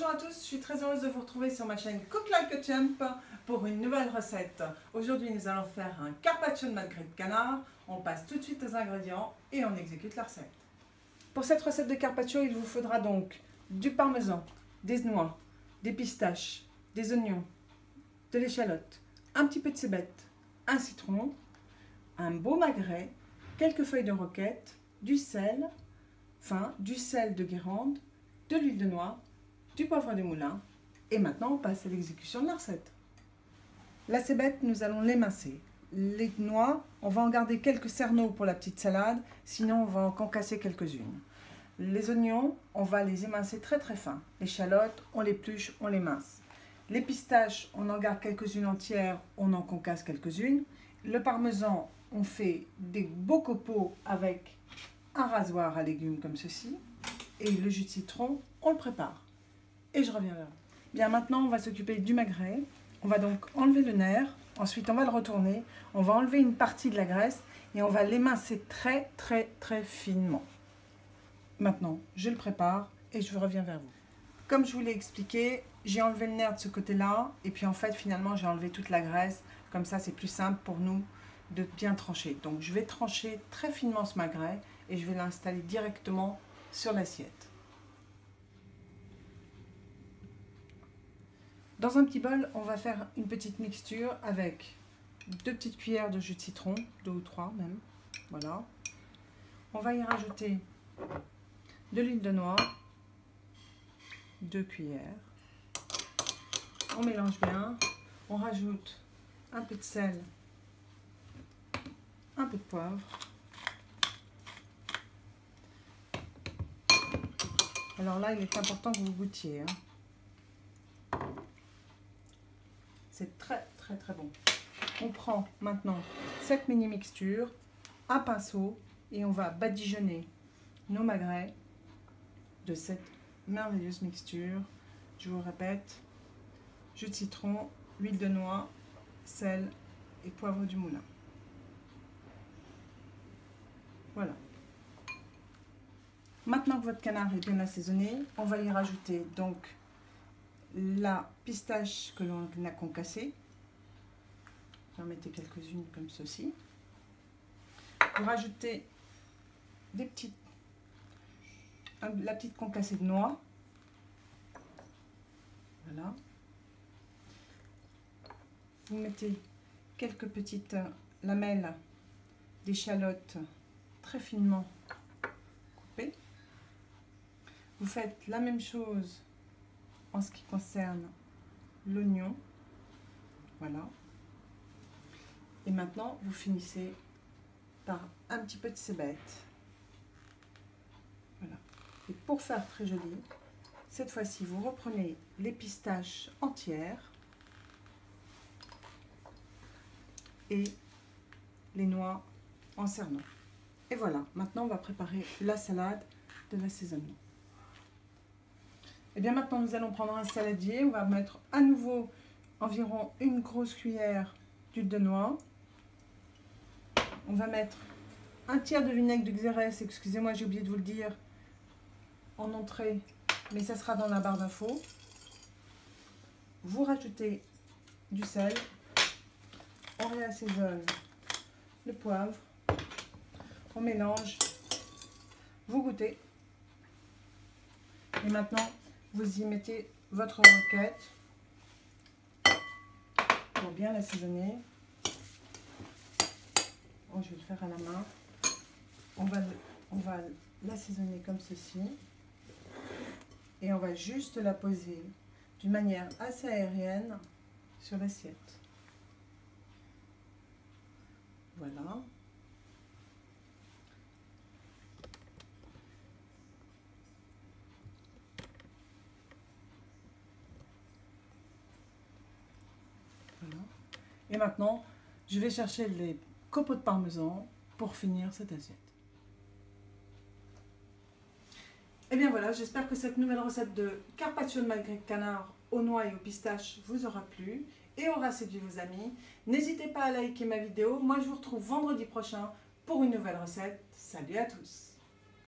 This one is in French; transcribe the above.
Bonjour à tous, je suis très heureuse de vous retrouver sur ma chaîne Cook Like a Champ pour une nouvelle recette. Aujourd'hui nous allons faire un carpaccio de magret de canard. On passe tout de suite aux ingrédients et on exécute la recette. Pour cette recette de carpaccio, il vous faudra donc du parmesan, des noix, des pistaches, des oignons, de l'échalote, un petit peu de cébette, un citron, un beau magret, quelques feuilles de roquette, du sel, fin, du sel de Guérande, de l'huile de noix, du poivre de moulin. Et maintenant, on passe à l'exécution de la recette. La cébette, nous allons l'émincer. Les noix, on va en garder quelques cerneaux pour la petite salade, sinon on va en concasser quelques-unes. Les oignons, on va les émincer très très fins. Les chalotes, on les pluche, on les mince. Les pistaches, on en garde quelques-unes entières, on en concasse quelques-unes. Le parmesan, on fait des beaux copeaux avec un rasoir à légumes comme ceci. Et le jus de citron, on le prépare. Et je reviens là. Bien, maintenant, on va s'occuper du magret. On va donc enlever le nerf. Ensuite, on va le retourner. On va enlever une partie de la graisse et on va l'émincer très, très, très finement. Maintenant, je le prépare et je reviens vers vous. Comme je vous l'ai expliqué, j'ai enlevé le nerf de ce côté-là. Et puis, en fait, finalement, j'ai enlevé toute la graisse. Comme ça, c'est plus simple pour nous de bien trancher. Donc, je vais trancher très finement ce magret et je vais l'installer directement sur l'assiette. Dans un petit bol, on va faire une petite mixture avec deux petites cuillères de jus de citron, deux ou trois même. Voilà. On va y rajouter de l'huile de noix, deux cuillères. On mélange bien. On rajoute un peu de sel, un peu de poivre. Alors là, il est important que vous goûtiez. Hein. C'est très très très bon. On prend maintenant cette mini mixture, un pinceau et on va badigeonner nos magrets de cette merveilleuse mixture. Je vous répète, jus de citron, huile de noix, sel et poivre du moulin. Voilà. Maintenant que votre canard est bien assaisonné, on va y rajouter donc la pistache que l'on a concassée. Vous en mettez quelques-unes comme ceci. Vous rajoutez des petites, la petite concassée de noix. Voilà. Vous mettez quelques petites lamelles d'échalotes très finement coupées. Vous faites la même chose en ce qui concerne l'oignon. Voilà. Et maintenant, vous finissez par un petit peu de cébette. Voilà. Et pour faire très joli, cette fois-ci, vous reprenez les pistaches entières et les noix en cerneau. Et voilà, maintenant on va préparer la salade de l'assaisonnement. Et eh bien maintenant, nous allons prendre un saladier. On va mettre à nouveau environ une grosse cuillère d'huile de noix. On va mettre un tiers de vinaigre de xérès. Excusez-moi, j'ai oublié de vous le dire en entrée, mais ça sera dans la barre d'infos. Vous rajoutez du sel. On réassaisonne le poivre. On mélange. Vous goûtez. Et maintenant, vous y mettez votre roquette pour bien l'assaisonner. Je vais le faire à la main. On va, on va l'assaisonner comme ceci. Et on va juste la poser d'une manière assez aérienne sur l'assiette. Voilà. Et maintenant, je vais chercher les copeaux de parmesan pour finir cette assiette. Et bien voilà, j'espère que cette nouvelle recette de carpaccio de magret canard aux noix et aux pistaches vous aura plu et aura séduit vos amis. N'hésitez pas à liker ma vidéo. Moi, je vous retrouve vendredi prochain pour une nouvelle recette. Salut à tous